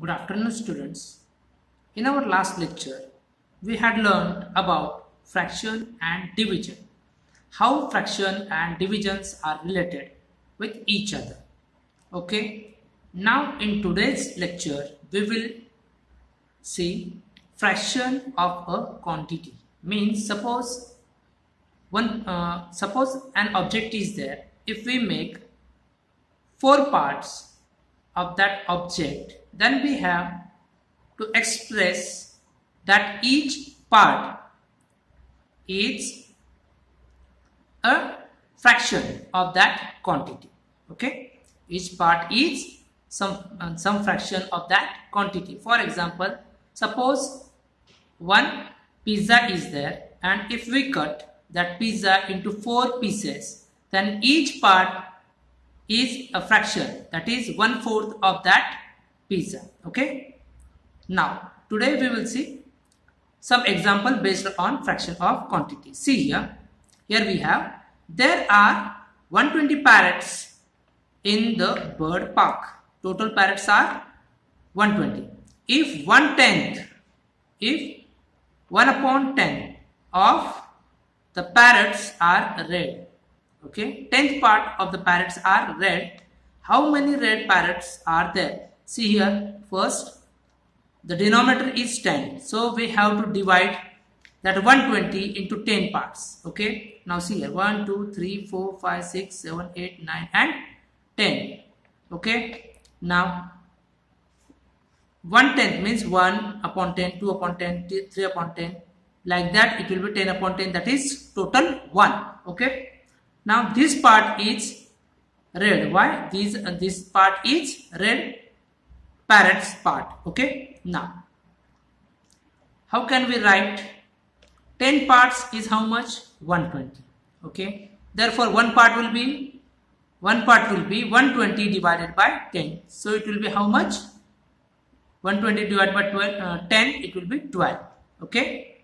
Good afternoon students. In our last lecture, we had learned about fraction and division. How fraction and divisions are related with each other. Okay. Now in today's lecture, we will see fraction of a quantity. Means suppose one uh, suppose an object is there. If we make four parts of that object then we have to express that each part is a fraction of that quantity okay? Each part is some uh, some fraction of that quantity. For example suppose one pizza is there and if we cut that pizza into four pieces then each part is a fraction. That is one fourth of that pizza. Okay? Now today we will see some example based on fraction of quantity. See here. Here we have there are 120 parrots in the bird park. Total parrots are 120 if one tenth if 1 upon 10 of the parrots are red okay? Tenth part of the parrots are red. How many red parrots are there? See here. First the denominator is 10 so we have to divide that 120 into 10 parts. Okay? Now see here. 1 2 3 4 5 6 7 8 9 and 10 okay? Now 1 tenth means 1 upon 10 2 upon 10 3 upon 10 like that it will be 10 upon 10 that is total 1 okay now this part is red. Why? This, uh, this part is red parrot's part. Okay. Now, how can we write 10 parts is how much? 120. Okay. Therefore, one part will be one part will be 120 divided by 10. So, it will be how much? 120 divided by 12, uh, 10, it will be 12. Okay.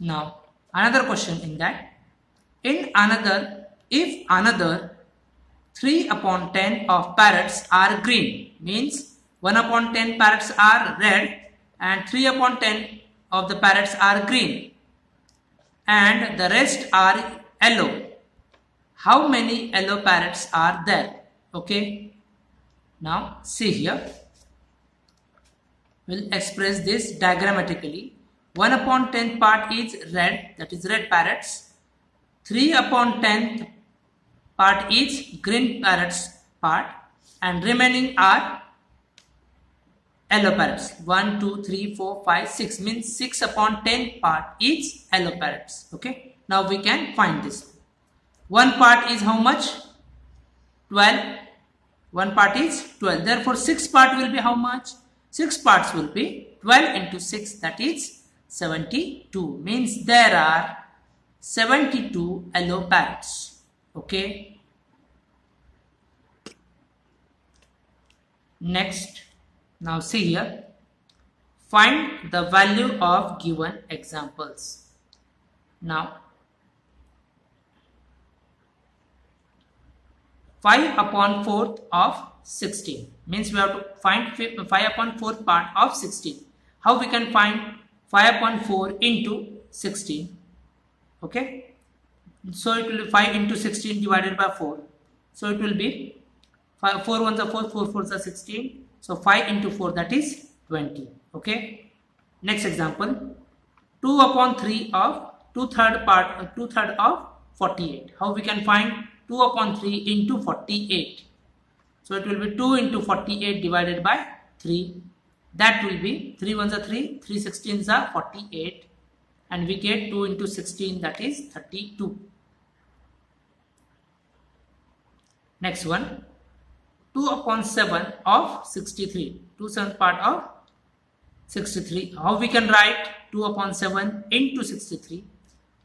Now, another question in that in another, if another 3 upon 10 of parrots are green, means 1 upon 10 parrots are red and 3 upon 10 of the parrots are green and the rest are yellow. How many yellow parrots are there? Okay. Now see here. We'll express this diagrammatically. 1 upon 10 part is red, that is red parrots 3 upon 10th part is green parrots part and remaining are yellow parrots. 1 2 3 4 5 6 means 6 upon 10 part is yellow parrots. Okay? Now we can find this. One part is how much? 12 one part is 12 therefore 6 part will be how much? 6 parts will be 12 into 6 that is 72 means there are 72 yellow okay? Next now see here. Find the value of given examples. Now 5 upon 4th of 16 means we have to find 5 upon 4th part of 16 how we can find 5 upon 4 into 16 okay? So it will be 5 into 16 divided by 4 so it will be 5, 4 ones are 4 4 fours are 16 so 5 into 4 that is 20 okay? Next example. 2 upon 3 of 2 third part uh, 2 third of 48 how we can find 2 upon 3 into 48 so it will be 2 into 48 divided by 3 that will be 3 ones are 3 3 16s are 48 and we get 2 into 16 that is 32 next one 2 upon 7 of 63 2 7 part of 63 how we can write 2 upon 7 into 63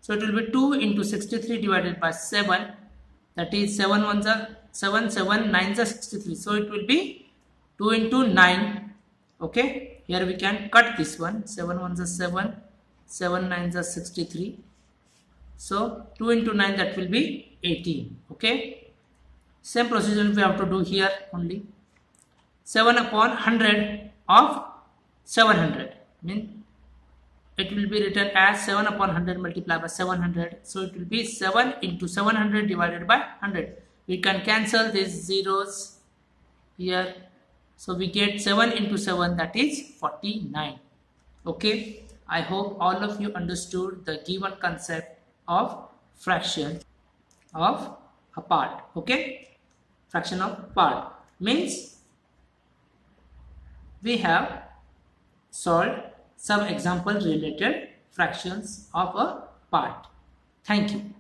so it will be 2 into 63 divided by 7 that is 7 ones are 7 7 9 are 63 so it will be 2 into 9 okay? Here we can cut this one. 7 ones are 7 7 9s are 63 so 2 into 9 that will be 18 okay? Same procedure we have to do here only. 7 upon 100 of 700 mean it will be written as 7 upon 100 multiplied by 700 so it will be 7 into 700 divided by 100 we can cancel these zeros here. So we get 7 into 7 that is 49 okay i hope all of you understood the given concept of fraction of a part okay? Fraction of part means we have solved some example related fractions of a part. Thank you